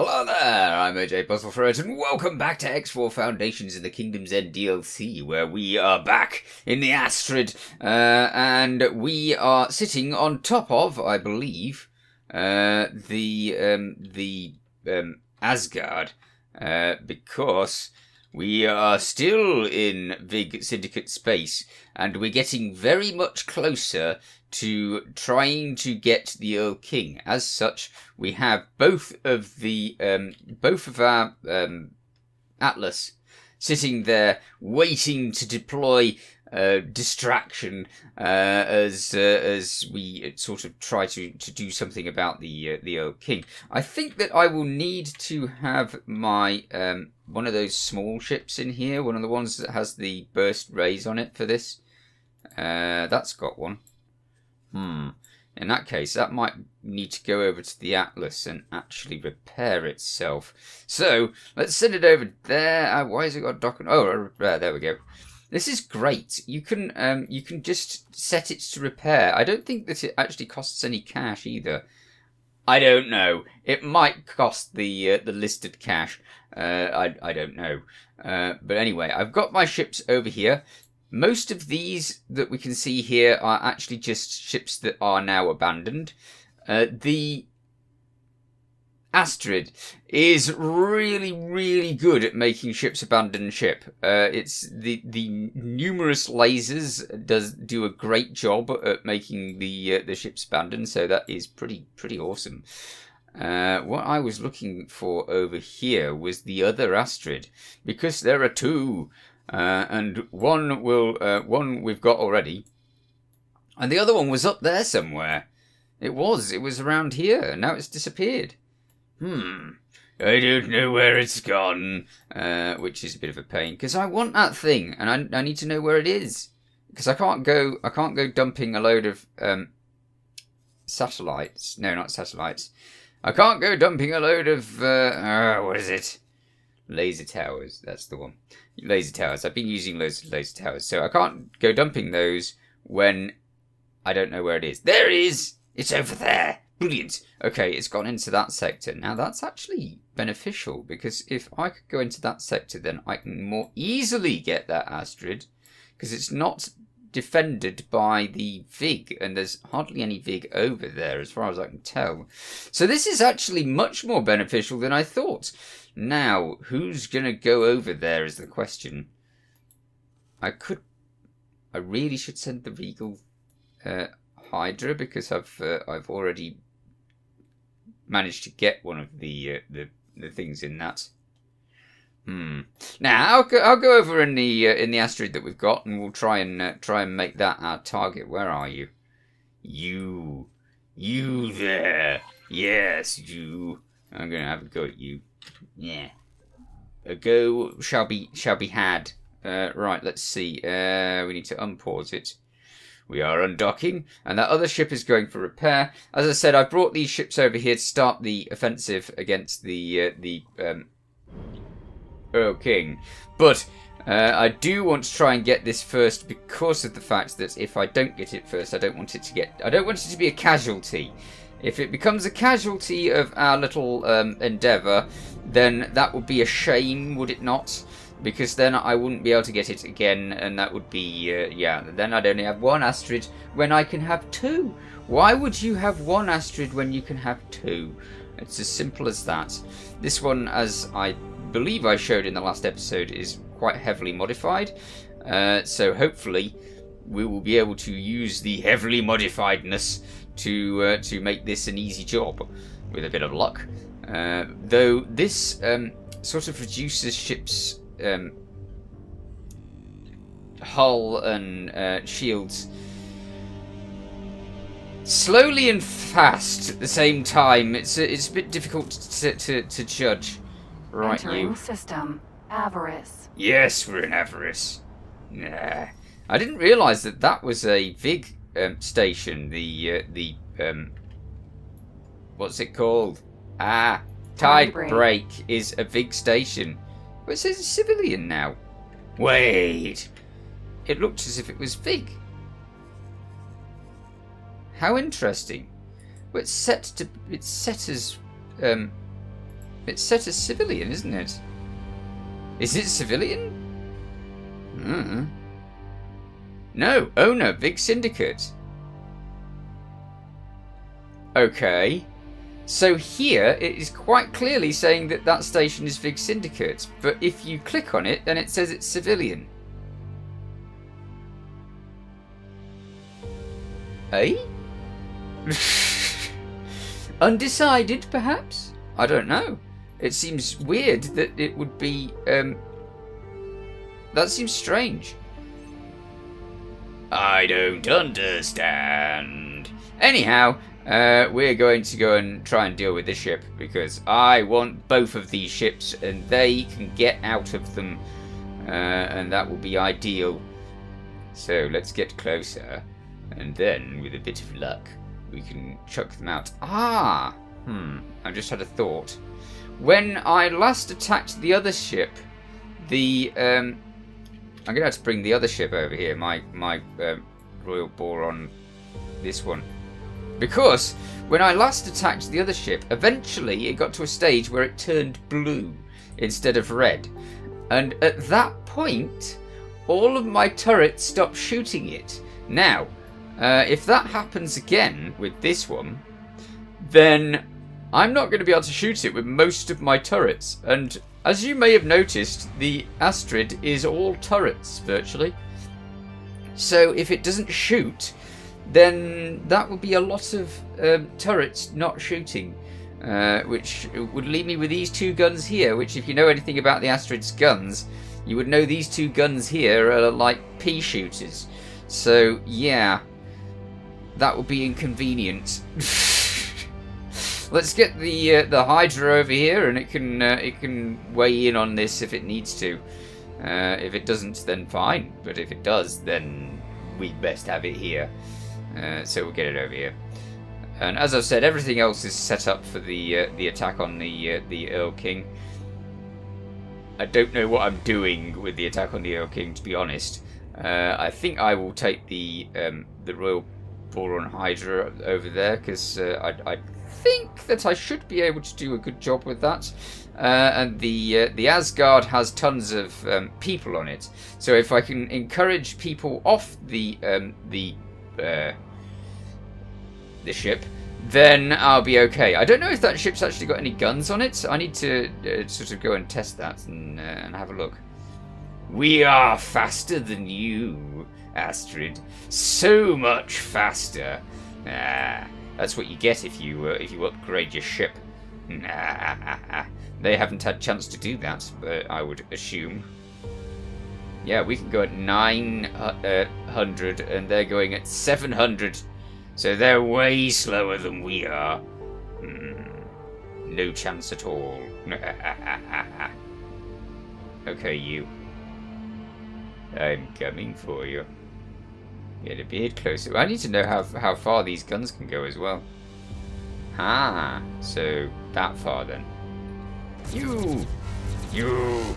Hello there, I'm AJ PuzzleFerret, and welcome back to X4 Foundations in the Kingdom's End DLC, where we are back in the Astrid, uh, and we are sitting on top of, I believe, uh, the um, the um, Asgard, uh, because we are still in Vig Syndicate space, and we're getting very much closer to trying to get the Erlking. As such, we have both of the um, both of our um, Atlas sitting there waiting to deploy uh, distraction uh, as uh, as we sort of try to, to do something about the uh, the Erlking. I think that I will need to have my um, one of those small ships in here, one of the ones that has the burst rays on it for this. Uh, that's got one. Hmm. In that case, that might need to go over to the Atlas and actually repair itself. So, let's send it over there. Uh, why has it got dock? Oh, uh, there we go. This is great. You can um, you can just set it to repair. I don't think that it actually costs any cash either. I don't know. It might cost the uh, the listed cash. Uh, I I don't know. Uh, but anyway, I've got my ships over here. Most of these that we can see here are actually just ships that are now abandoned. Uh, the Astrid is really, really good at making ships abandon ship. Uh, it's the the numerous lasers does do a great job at making the uh, the ships abandon, so that is pretty pretty awesome. Uh, what I was looking for over here was the other Astrid, because there are two, uh, and one will uh, one we've got already, and the other one was up there somewhere. It was. It was around here. Now it's disappeared. Hmm. I don't know where it's gone, uh, which is a bit of a pain because I want that thing and I, I need to know where it is because I can't go I can't go dumping a load of um, satellites. No, not satellites. I can't go dumping a load of uh, uh, what is it? Laser towers. That's the one. Laser towers. I've been using loads of laser towers, so I can't go dumping those when I don't know where it is. There it is. It's over there. Brilliant. Okay, it's gone into that sector. Now that's actually beneficial because if I could go into that sector, then I can more easily get that Astrid because it's not defended by the Vig and there's hardly any Vig over there as far as I can tell. So this is actually much more beneficial than I thought. Now, who's going to go over there is the question. I could... I really should send the Regal uh, Hydra because I've uh, I've already managed to get one of the uh, the the things in that. Hmm. Now I'll go, I'll go over in the uh, in the Astrid that we've got, and we'll try and uh, try and make that our target. Where are you? You, you there? Yes, you. I'm gonna have a go at you. Yeah. A go shall be shall be had. Uh, right. Let's see. Uh, we need to unpause it. We are undocking, and that other ship is going for repair. As I said, I've brought these ships over here to start the offensive against the uh, the um, Erlking. But uh, I do want to try and get this first because of the fact that if I don't get it first, I don't want it to get. I don't want it to be a casualty. If it becomes a casualty of our little um, endeavour, then that would be a shame, would it not? because then I wouldn't be able to get it again, and that would be, uh, yeah, then I'd only have one Astrid when I can have two. Why would you have one Astrid when you can have two? It's as simple as that. This one, as I believe I showed in the last episode, is quite heavily modified, uh, so hopefully we will be able to use the heavily modifiedness to, uh, to make this an easy job, with a bit of luck. Uh, though this um, sort of reduces ships um, hull and uh, shields slowly and fast at the same time. It's a, it's a bit difficult to, to, to judge. Right, Entering you. system. Avarice. Yes, we're in Avarice. Nah. I didn't realise that that was a Vig um, station. The uh, the um, what's it called? Ah, Tide Break. Break is a Vig station. But it says civilian now. Wait. It looked as if it was Vig. How interesting. But it's set to it's set as um It's set as civilian, isn't it? Is it civilian? Hmm. No, owner, Vig Syndicate. Okay. So here it is quite clearly saying that that station is Vig Syndicate, but if you click on it, then it says it's civilian. Eh? Undecided, perhaps? I don't know. It seems weird that it would be. Um, that seems strange. I don't understand. Anyhow, uh, we're going to go and try and deal with this ship because I want both of these ships and they can get out of them, uh, and that will be ideal. So let's get closer, and then with a bit of luck, we can chuck them out. Ah, hmm. I just had a thought. When I last attacked the other ship, the um, I'm gonna have to bring the other ship over here. My my um, Royal Boron, this one, because when I last attacked the other ship, eventually it got to a stage where it turned blue instead of red, and at that point, all of my turrets stopped shooting it. Now, uh, if that happens again with this one, then I'm not going to be able to shoot it with most of my turrets. And as you may have noticed, the Astrid is all turrets, virtually. So if it doesn't shoot, then that would be a lot of um, turrets not shooting. Uh, which would leave me with these two guns here, which if you know anything about the Astrid's guns, you would know these two guns here are like pea shooters. So yeah, that would be inconvenient. Let's get the uh, the Hydra over here, and it can uh, it can weigh in on this if it needs to. Uh, if it doesn't, then fine. But if it does, then we best have it here. Uh, so we'll get it over here. And as I've said, everything else is set up for the uh, the attack on the uh, the Erlking. I don't know what I'm doing with the attack on the Erlking, to be honest. I think I will take the um, the Royal Boron Hydra over there because I, I think that I should be able to do a good job with that. Uh, and the uh, the Asgard has tons of um, people on it, so if I can encourage people off the um, the uh, the ship, then I'll be okay. I don't know if that ship's actually got any guns on it. I need to uh, sort of go and test that and, uh, and have a look. We are faster than you, Astrid. So much faster. Ah. That's what you get if you uh, if you upgrade your ship. Nah, they haven't had chance to do that, but I would assume. Yeah, we can go at 900 and they're going at 700. So they're way slower than we are. Mm, no chance at all. okay, you. I'm coming for you. Get a bit closer. I need to know how, how far these guns can go as well. Ah, so that far then. You! You!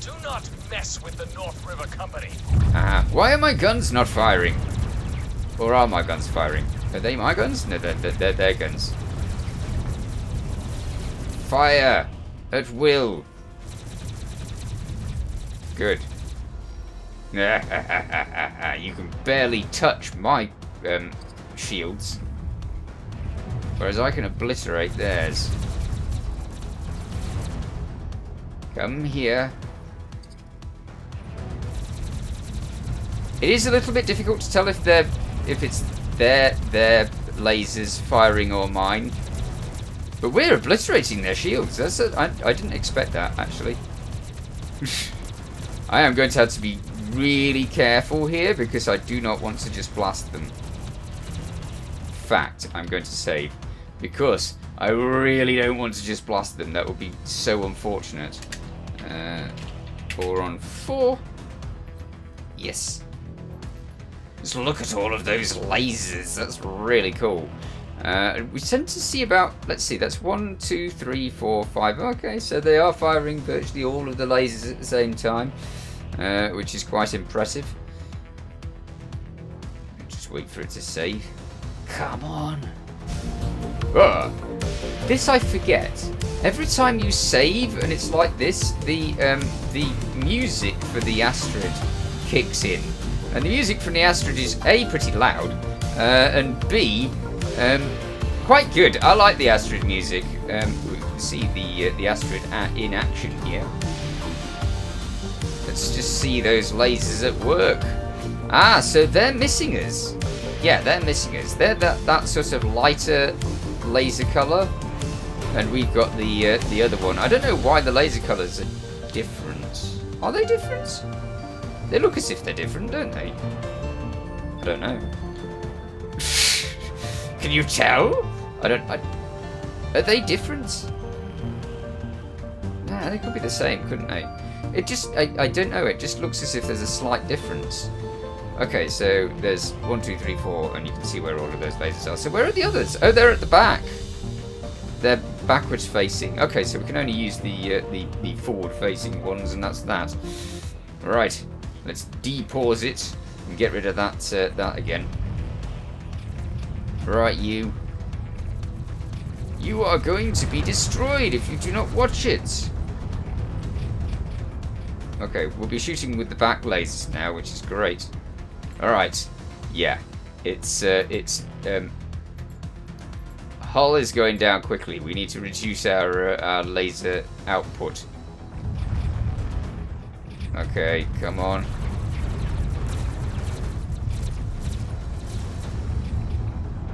Do not mess with the North River Company. Ah, why are my guns not firing? Or are my guns firing? Are they my guns? No, they're, they're, they're their guns. Fire! At will! Good. you can barely touch my um, shields. Whereas I can obliterate theirs. Come here. It is a little bit difficult to tell if they're if it's their their lasers firing or mine. But we're obliterating their shields. That's a, I, I didn't expect that actually. I am going to have to be really careful here because I do not want to just blast them. fact, I'm going to save because I really don't want to just blast them. That would be so unfortunate. Uh, four on four. Yes. Just look at all of those lasers. That's really cool. Uh, we tend to see about, let's see, that's one, two, three, four, five. Okay, so they are firing virtually all of the lasers at the same time uh, which is quite impressive. Just wait for it to save. Come on. Ah, this I forget. Every time you save and it's like this, the um, the music for the Astrid kicks in, and the music from the Astrid is a pretty loud, uh, and b um, quite good. I like the Astrid music. Um, see the uh, the Astrid in action here. Let's just see those lasers at work. Ah, so they're missing us. Yeah, they're missing us. They're that, that sort of lighter laser colour. And we've got the uh, the other one. I don't know why the laser colours are different. Are they different? They look as if they're different, don't they? I don't know. Can you tell? I don't. I, are they different? Nah, they could be the same, couldn't they? It just. I, I don't know. It just looks as if there's a slight difference. Okay, so there's one, two, three, four, and you can see where all of those lasers are. So where are the others? Oh, they're at the back. They're backwards facing. Okay, so we can only use the uh, the, the forward facing ones, and that's that. Right, let's depause it and get rid of that uh, that again. Right, you. You are going to be destroyed if you do not watch it. Okay, we'll be shooting with the back lasers now, which is great. All right, yeah, it's uh, it's um, hull is going down quickly. We need to reduce our uh, our laser output. Okay, come on.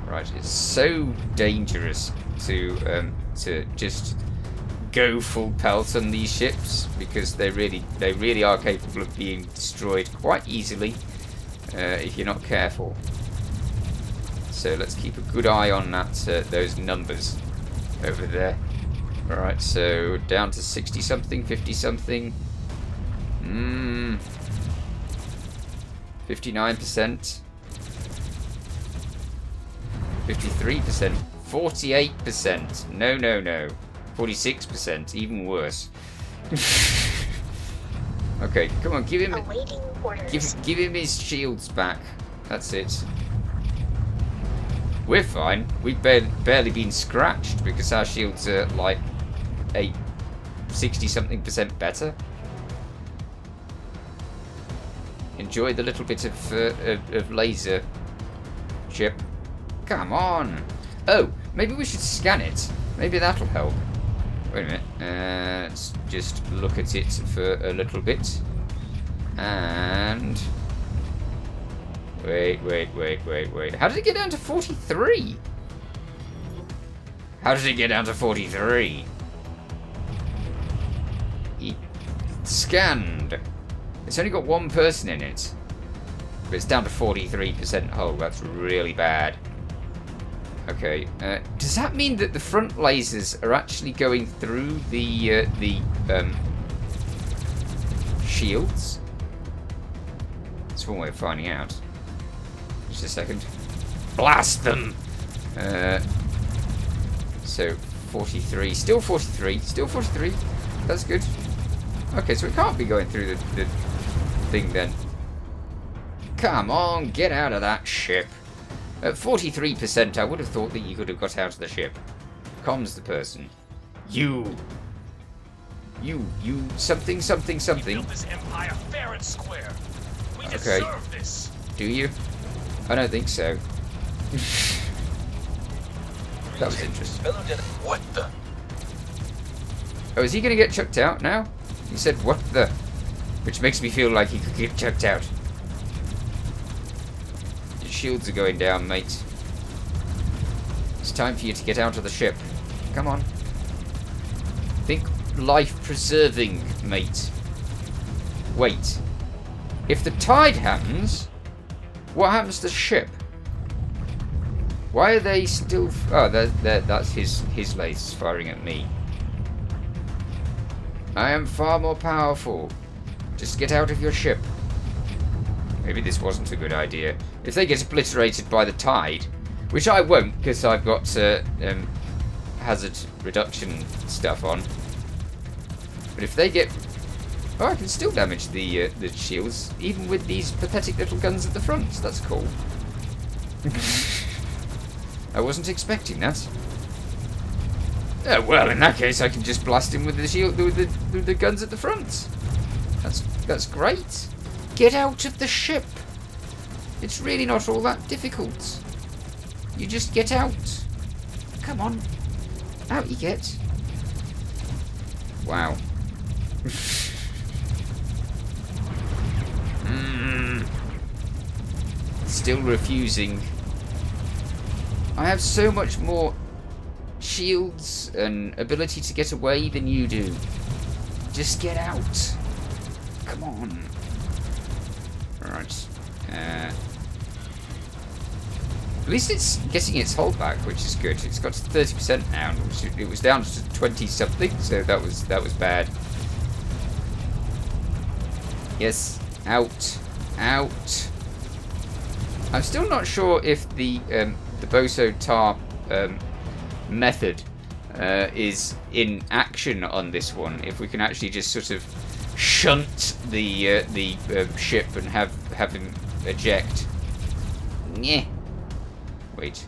Right, it's so dangerous to um, to just go full pelt on these ships because they really they really are capable of being destroyed quite easily uh, if you're not careful. So let's keep a good eye on that uh, those numbers over there. All right, so down to 60 something, 50 something. Mmm. 59%. 53%. 48%. No, no, no. 46%. Even worse. okay, come on, give him give give him his shields back. That's it. We're fine. We've barely, barely been scratched because our shields are like a 60 something percent better. Enjoy the little bit of, uh, of, of laser chip. Come on. Oh, maybe we should scan it. Maybe that'll help. Wait a minute. Uh, let's just look at it for a little bit. And... Wait, wait, wait, wait, wait. How did it get down to 43? How did it get down to 43? It scanned. It's only got one person in it. But it's down to 43% hull. That's really bad. Okay. Uh, does that mean that the front lasers are actually going through the uh, the um, shields? That's one way of finding out. Just a second. Blast them! Uh, so, 43. Still 43. Still 43. That's good. Okay, so it can't be going through the, the thing then. Come on, get out of that ship. At 43%, I would have thought that you could have got out of the ship. Comms the person. You. You, you, something, something, We something. built this empire fair and square. We Okay. deserve this. Do you? I don't think so. that was interesting. What the? Oh, is he going to get chucked out now? He said, what the? Which makes me feel like he could get chucked out. Shields are going down, mate. It's time for you to get out of the ship. Come on. Think life-preserving, mate. Wait. If the tide happens, what happens to the ship? Why are they still... Oh, they're, they're, that's his, his lasers firing at me. I am far more powerful. Just get out of your ship. Maybe this wasn't a good idea. If they get obliterated by the tide, which I won't because I've got uh, um, hazard reduction stuff on. But if they get... Oh, I can still damage the, uh, the shields, even with these pathetic little guns at the front. So That's cool. I wasn't expecting that. Uh, well, in that case, I can just blast him with the shield, with the, with the guns at the front. That's that's great. Get out of the ship. It's really not all that difficult. You just get out. Come on. Out you get. Wow. mm. Still refusing. I have so much more shields and ability to get away than you do. Just get out. Come on. Right. Uh, at least it's getting its hold back, which is good. It's got to 30% now, it was down to 20 something, so that was that was bad. Yes, out, out. I'm still not sure if the um, the Boso Ta um, method uh, is in action on this one. If we can actually just sort of shunt the uh, the uh, ship and have have him eject. Yeah. Wait.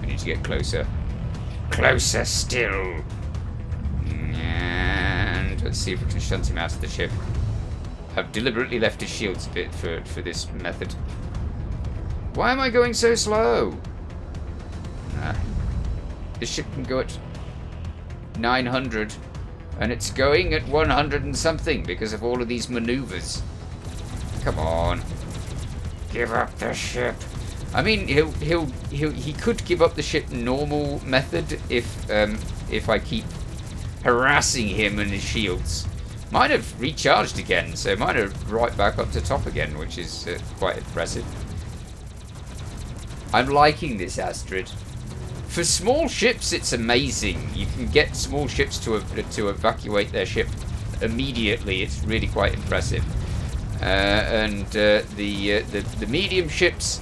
I need to get closer. Closer still. And let's see if we can shunt him out of the ship. I've deliberately left his shields a bit for, for this method. Why am I going so slow? Ah. This ship can go at 900 and it's going at 100 and something because of all of these maneuvers. Come on. Give up the ship. I mean, he'll he'll he'll he could give up the ship normal method if um if I keep harassing him and his shields. Might have recharged again, so might have right back up to top again, which is uh, quite impressive. I'm liking this Astrid. For small ships, it's amazing. You can get small ships to to evacuate their ship immediately. It's really quite impressive. Uh, and uh, the, uh, the the medium ships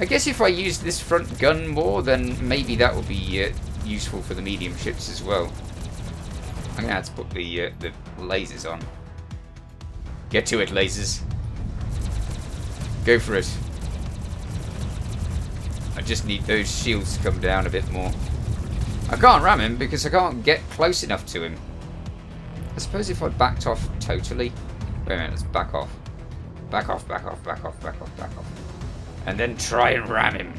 I guess if I use this front gun more, then maybe that will be uh, useful for the medium ships as well. I'm gonna have to put the uh, the lasers on. Get to it, lasers. Go for it. I just need those shields to come down a bit more. I can't ram him because I can't get close enough to him. I suppose if I backed off totally... Wait a minute, let's back off. Back off, back off, back off, back off, back off and then try and ram him.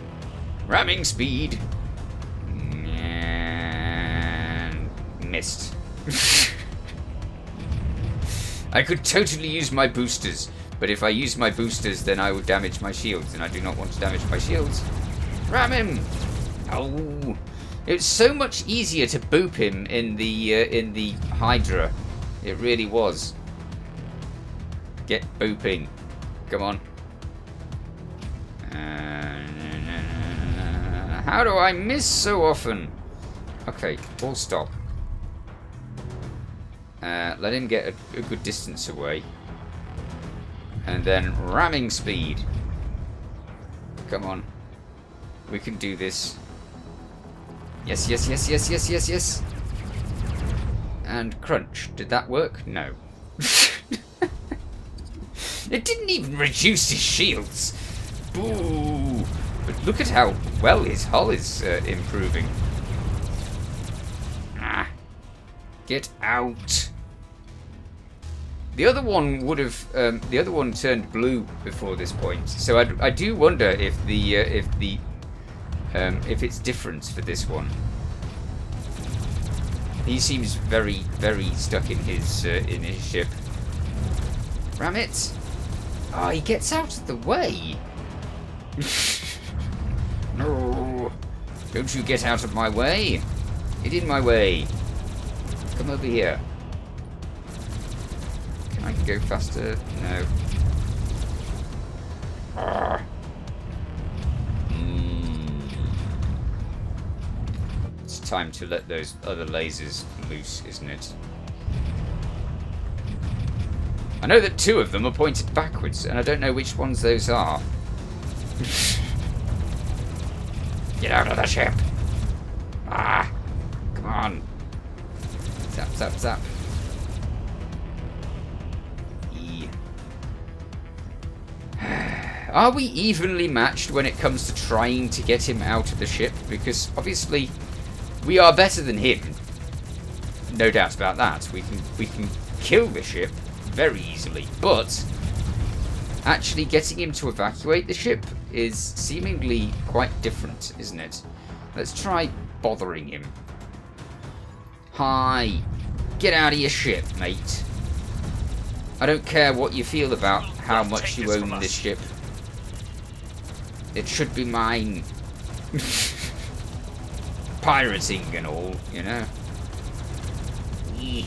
Ramming speed. And missed. I could totally use my boosters, but if I use my boosters, then I will damage my shields, and I do not want to damage my shields. Ram him! Oh, it's so much easier to boop him in the uh, in the Hydra. It really was. Get booping. Come on. How do I miss so often? Okay, all stop. Uh, let him get a, a good distance away. And then ramming speed. Come on. We can do this. Yes, yes, yes, yes, yes, yes, yes. And crunch. Did that work? No. it didn't even reduce his shields. Boo. But look at how well his hull is uh, improving. Ah. Get out. The other one would have, um, the other one turned blue before this point. So I, I do wonder if the, uh, if the, um, if it's different for this one. He seems very, very stuck in his, uh, in his ship. Ram it! Oh, he gets out of the way. no! Don't you get out of my way! Get in my way! Come over here. Can I go faster? No. Time to let those other lasers loose, isn't it? I know that two of them are pointed backwards, and I don't know which ones those are. Get out of the ship! Ah! Come on! Zap, zap, zap. E. are we evenly matched when it comes to trying to get him out of the ship? Because obviously we are better than him. No doubt about that. We can we can kill the ship very easily, but actually getting him to evacuate the ship is seemingly quite different, isn't it? Let's try bothering him. Hi. Get out of your ship, mate. I don't care what you feel about how much you own this ship. It should be mine. Pirating and all, you know. Eeh.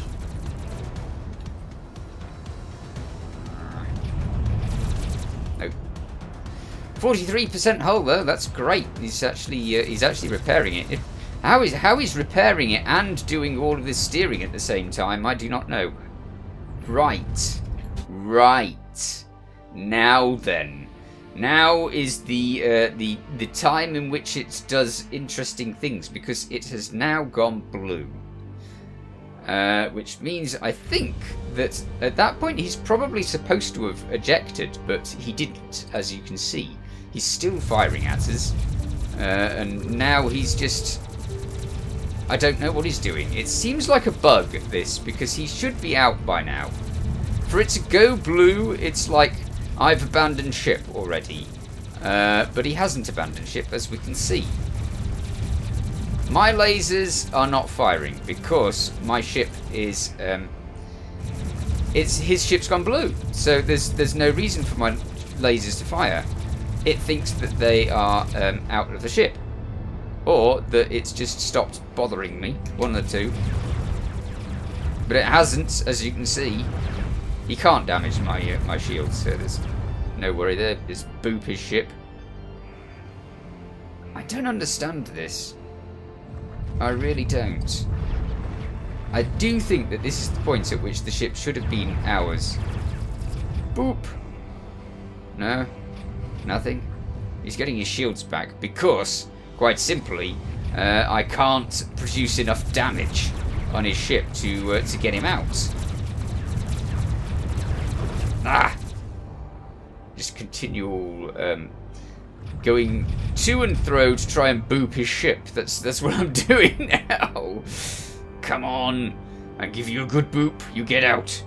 43% hull though. That's great. He's actually uh, he's actually repairing it. How is how is repairing it and doing all of this steering at the same time? I do not know. Right, right. Now then, now is the uh, the the time in which it does interesting things because it has now gone blue. Uh, which means I think that at that point he's probably supposed to have ejected, but he didn't, as you can see. He's still firing at us. Uh, and now he's just... I don't know what he's doing. It seems like a bug, at this, because he should be out by now. For it to go blue, it's like I've abandoned ship already. Uh, but he hasn't abandoned ship, as we can see. My lasers are not firing because my ship is... Um, it's his ship's gone blue, so there's there's no reason for my lasers to fire it thinks that they are um, out of the ship. Or that it's just stopped bothering me. One of the two. But it hasn't, as you can see. He can't damage my uh, my shield, so there's no worry there. Just boop his ship. I don't understand this. I really don't. I do think that this is the point at which the ship should have been ours. Boop. No, Nothing? He's getting his shields back because, quite simply, uh, I can't produce enough damage on his ship to uh, to get him out. Ah! Just continual um, going to and fro to try and boop his ship. That's that's what I'm doing now. Come on, I give you a good boop. You get out.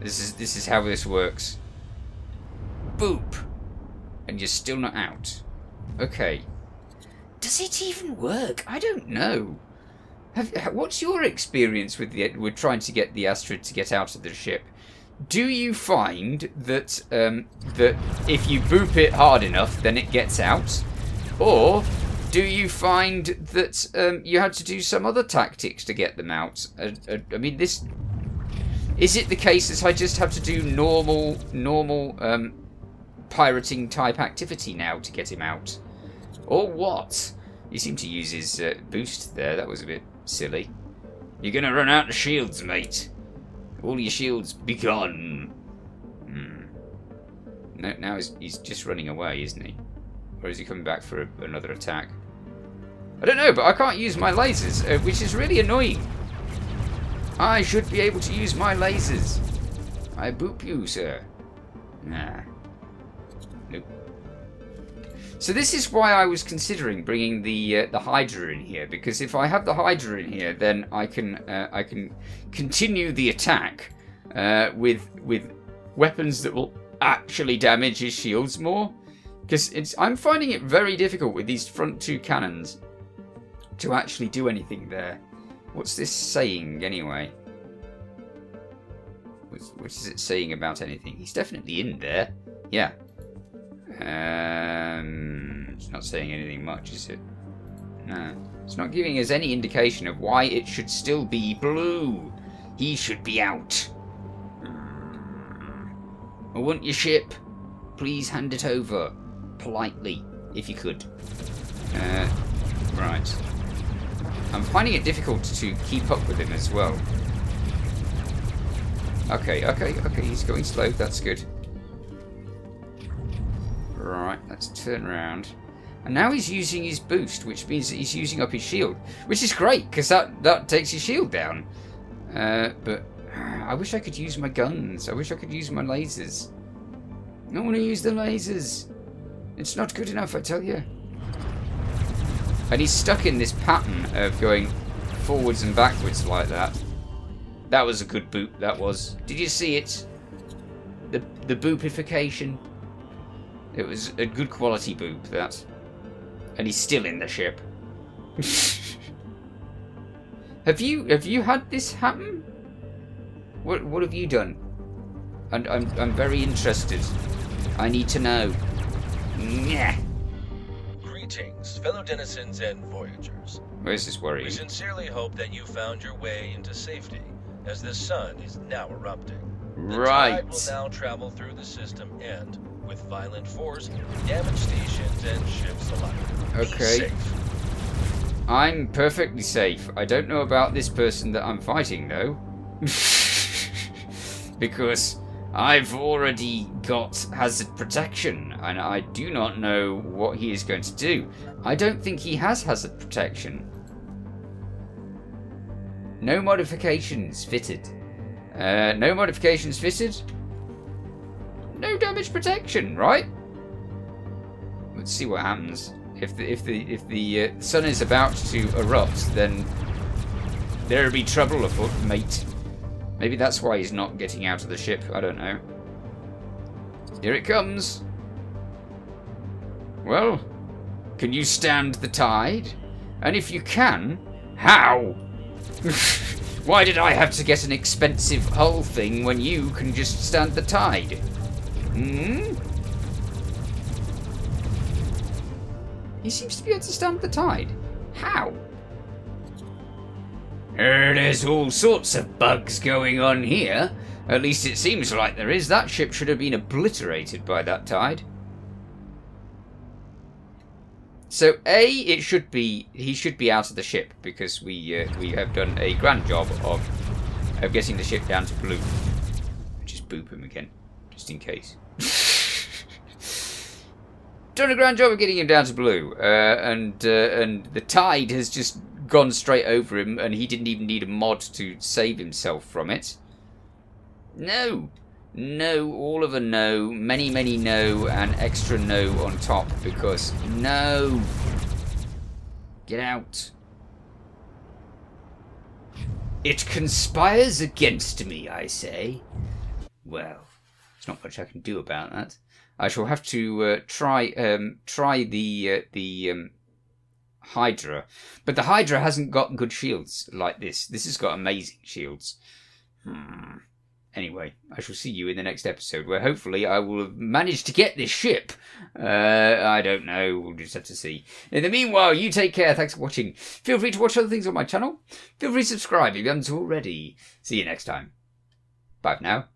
This is this is how this works. Boop and you're still not out. Okay. Does it even work? I don't know. Have, what's your experience with the with trying to get the Astrid to get out of the ship? Do you find that um, that if you boop it hard enough, then it gets out, or do you find that um, you had to do some other tactics to get them out? Uh, uh, I mean, this is it the case that I just have to do normal normal um, pirating type activity now to get him out. Or what? He seemed to use his uh, boost there. That was a bit silly. You're gonna run out of shields, mate. All your shields be gone. Hmm. No, now he's, he's just running away, isn't he? Or is he coming back for a, another attack? I don't know, but I can't use my lasers, uh, which is really annoying. I should be able to use my lasers. I boop you, sir. Nah. So this is why I was considering bringing the uh, the Hydra in here because if I have the Hydra in here, then I can uh, I can continue the attack uh, with with weapons that will actually damage his shields more. Because it's I'm finding it very difficult with these front two cannons to actually do anything there. What's this saying anyway? what is it saying about anything? He's definitely in there. Yeah, um, it's not saying anything much, is it? No. It's not giving us any indication of why it should still be blue. He should be out. I want your ship. Please hand it over. Politely, if you could. Uh, right. I'm finding it difficult to keep up with him as well. Okay, okay, okay, he's going slow, that's good. Right, let's turn around. And now he's using his boost, which means that he's using up his shield. Which is great, because that, that takes his shield down. Uh, but I wish I could use my guns. I wish I could use my lasers. I want to use the lasers. It's not good enough, I tell you. And he's stuck in this pattern of going forwards and backwards like that. That was a good boop, that was. Did you see it? The, the boopification. It was a good quality boob, that. And he's still in the ship. have you have you had this happen? What what have you done? And I'm I'm very interested. I need to know. Yeah. Greetings, fellow denizens and voyagers. Where's this We worrying? sincerely hope that you found your way into safety, as the sun is now erupting. The Right. tide will now travel through the system and, with violent force, damage stations and ships alike. Okay. I'm perfectly safe. I don't know about this person that I'm fighting, though. because I've already got hazard protection, and I do not know what he is going to do. I don't think he has hazard protection. No modifications fitted. Uh, no modifications fitted. No damage protection, right? Let's see what happens. If the if the if the uh, sun is about to erupt, then there'll be trouble afoot, mate. Maybe that's why he's not getting out of the ship. I don't know. Here it comes. Well, can you stand the tide? And if you can, how? why did I have to get an expensive hull thing when you can just stand the tide? Hmm? He seems to be able to stand the tide. How? Er, there's all sorts of bugs going on here. At least it seems like there is. That ship should have been obliterated by that tide. So A, it should be he should be out of the ship because we uh, we have done a grand job of of getting the ship down to blue. Just boop him again, just in case. Done a grand job of getting him down to blue, uh, and uh, and the tide has just gone straight over him, and he didn't even need a mod to save himself from it. No, no, all of a no, many many no, and extra no on top because no. Get out. It conspires against me, I say. Well, there's not much I can do about that. I shall have to uh, try um, try the uh, the um, Hydra, but the Hydra hasn't got good shields like this. This has got amazing shields. Hmm. Anyway, I shall see you in the next episode, where hopefully I will have managed to get this ship. Uh, I don't know. We'll just have to see. In the meanwhile, you take care. Thanks for watching. Feel free to watch other things on my channel. Feel free to subscribe if you haven't already. See you next time. Bye for now.